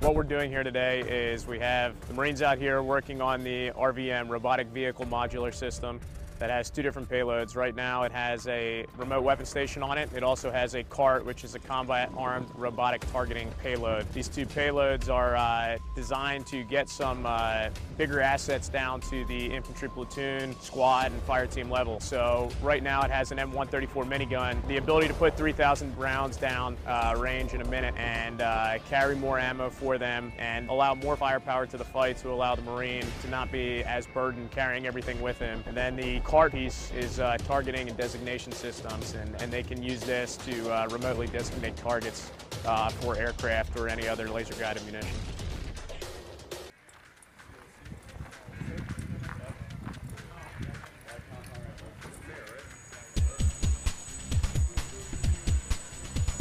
What we're doing here today is we have the Marines out here working on the RVM, Robotic Vehicle Modular System that has two different payloads. Right now it has a remote weapon station on it. It also has a CART, which is a combat armed robotic targeting payload. These two payloads are uh, designed to get some uh, bigger assets down to the infantry platoon, squad, and fire team level. So right now it has an M134 minigun, the ability to put 3,000 rounds down uh, range in a minute and uh, carry more ammo for them and allow more firepower to the fight to allow the Marine to not be as burdened carrying everything with him. And then the CART piece is uh, targeting and designation systems, and, and they can use this to uh, remotely designate targets uh, for aircraft or any other laser-guided munition.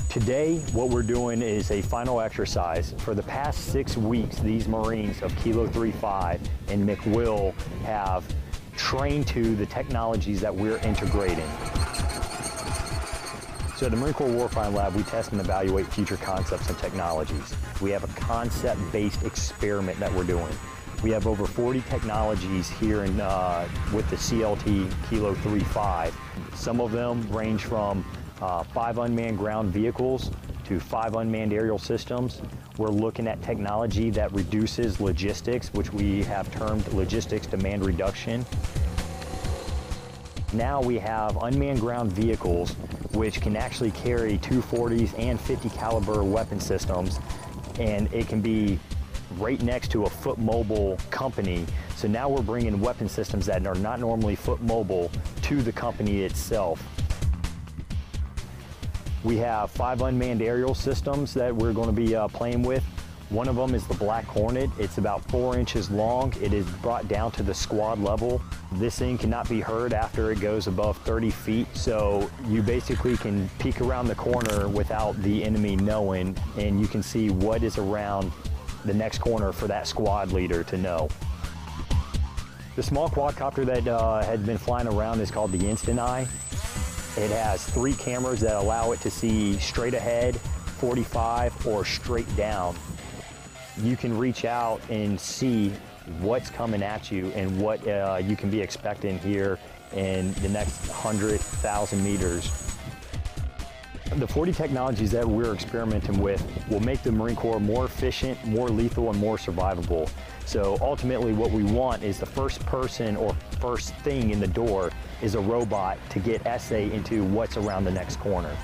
Today, what we're doing is a final exercise. For the past six weeks, these Marines of Kilo 35 and MCWL have trained to the technologies that we're integrating. So at the Marine Corps Warfighting Lab, we test and evaluate future concepts and technologies. We have a concept-based experiment that we're doing. We have over 40 technologies here in, uh, with the CLT Kilo 35. Some of them range from uh, five unmanned ground vehicles to five unmanned aerial systems. We're looking at technology that reduces logistics, which we have termed logistics demand reduction. Now we have unmanned ground vehicles which can actually carry 240s and 50 caliber weapon systems and it can be right next to a foot mobile company. So now we're bringing weapon systems that are not normally foot mobile to the company itself. We have five unmanned aerial systems that we're going to be uh, playing with. One of them is the Black Hornet. It's about four inches long. It is brought down to the squad level. This thing cannot be heard after it goes above 30 feet. So you basically can peek around the corner without the enemy knowing and you can see what is around the next corner for that squad leader to know. The small quadcopter that uh, had been flying around is called the Instant Eye. It has three cameras that allow it to see straight ahead, 45, or straight down. You can reach out and see what's coming at you and what uh, you can be expecting here in the next 100,000 meters. The 40 technologies that we're experimenting with will make the Marine Corps more efficient, more lethal, and more survivable. So ultimately what we want is the first person or first thing in the door is a robot to get SA into what's around the next corner.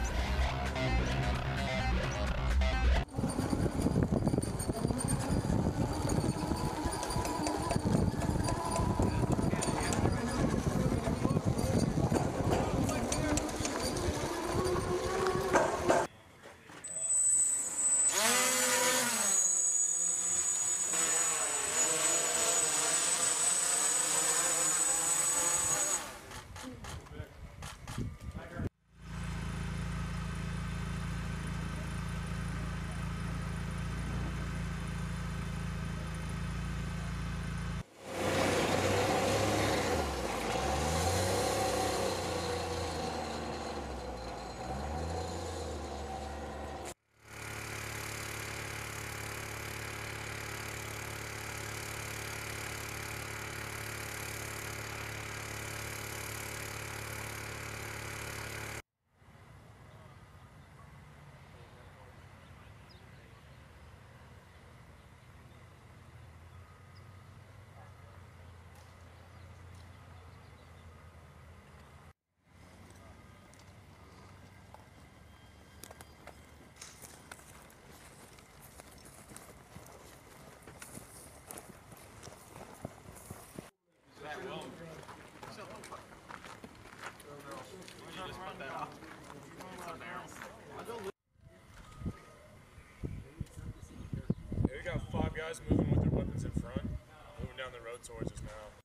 Yeah, we got five guys moving with their weapons in front, moving down the road towards us now.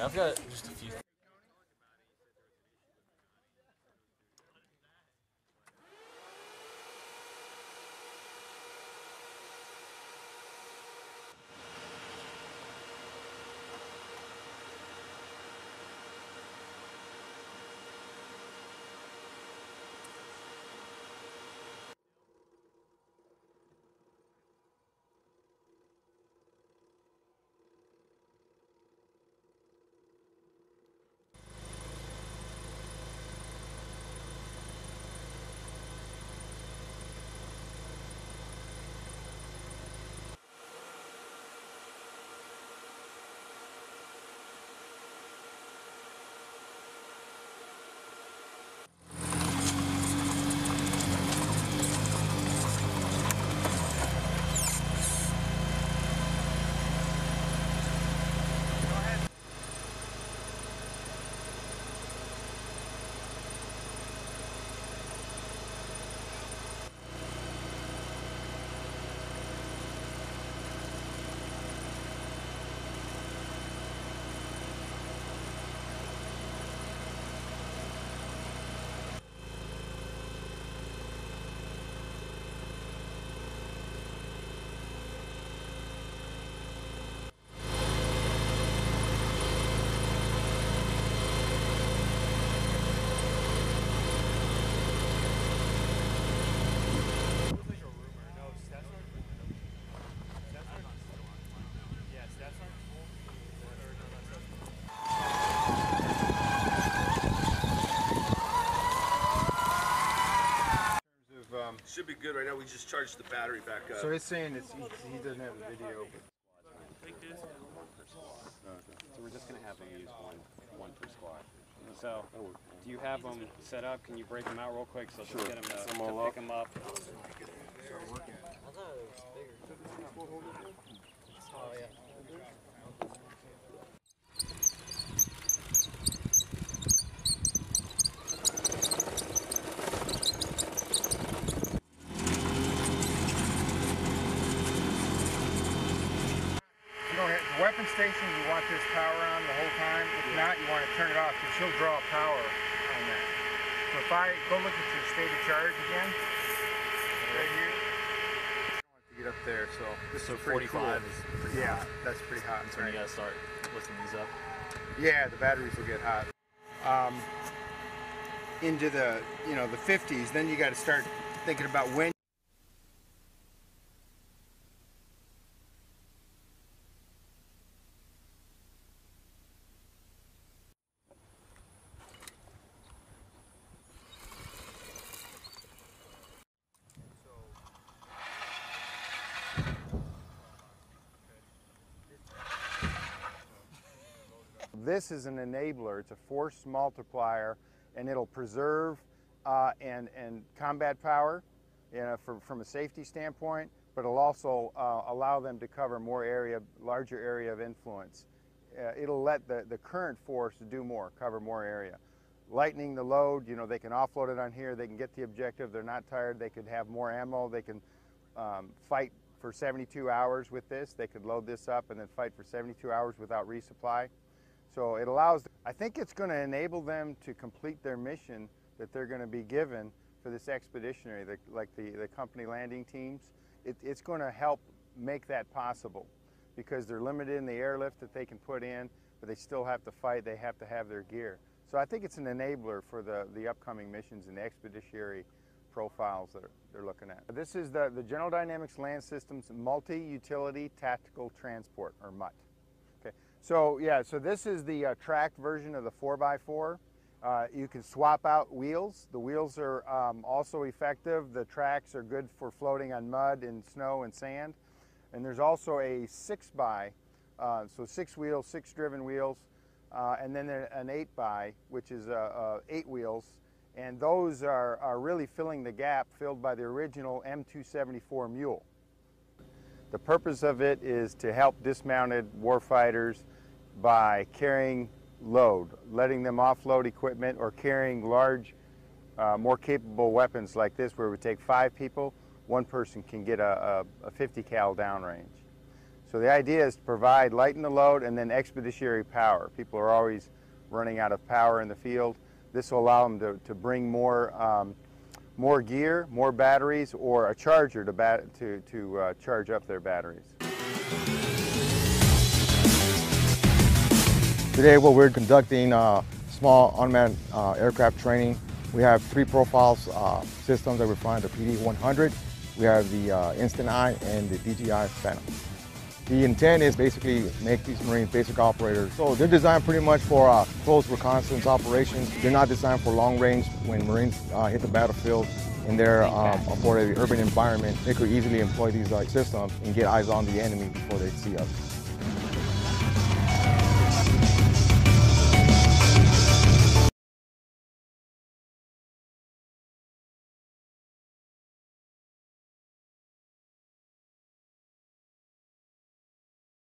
Okay, I've got just Should be good right now. We just charged the battery back up. so it's saying it's he, he doesn't have the video. So we're just gonna have them use one, one per squad. So, do you have them set up? Can you break them out real quick so just get them to, to pick them up? You don't have, the weapon station, you want this power on the whole time. If not, you want to turn it off because she'll draw power on that. So if I go look at your state of charge again, right here. I want to get up there, so this So is 45 cool. is pretty Yeah, hot. that's pretty hot. That's when you gotta start lifting these up. Yeah, the batteries will get hot. Um, into the you know the 50s, then you got to start thinking about when. This is an enabler. It's a force multiplier, and it'll preserve uh, and and combat power, you know, from from a safety standpoint. But it'll also uh, allow them to cover more area, larger area of influence. Uh, it'll let the the current force do more, cover more area. Lightening the load, you know, they can offload it on here. They can get the objective. They're not tired. They could have more ammo. They can um, fight for 72 hours with this. They could load this up and then fight for 72 hours without resupply. So it allows, I think it's going to enable them to complete their mission that they're going to be given for this expeditionary, the, like the, the company landing teams. It, it's going to help make that possible because they're limited in the airlift that they can put in, but they still have to fight, they have to have their gear. So I think it's an enabler for the, the upcoming missions and the expeditionary profiles that they're looking at. This is the, the General Dynamics Land Systems Multi-Utility Tactical Transport, or MUTT. So yeah, so this is the uh, tracked version of the 4x4. Uh, you can swap out wheels. The wheels are um, also effective. The tracks are good for floating on mud and snow and sand. And there's also a 6x, uh, so six wheels, six driven wheels, uh, and then an 8x, which is uh, uh, eight wheels. And those are, are really filling the gap filled by the original M274 Mule. The purpose of it is to help dismounted warfighters by carrying load, letting them offload equipment or carrying large, uh, more capable weapons like this where we take five people, one person can get a, a, a 50 cal downrange. So the idea is to provide lighten the load and then expeditionary power. People are always running out of power in the field. This will allow them to, to bring more, um, more gear, more batteries, or a charger to, bat, to, to uh, charge up their batteries. Today, what we're conducting uh, small unmanned uh, aircraft training. We have three profiles uh, systems that we're flying: the PD-100, we have the uh, Instant Eye, and the DJI Phantom. The intent is basically make these Marines basic operators. So they're designed pretty much for uh, close reconnaissance operations. They're not designed for long range. When Marines uh, hit the battlefield and they're um, for the urban environment, they could easily employ these uh, systems and get eyes on the enemy before they see us.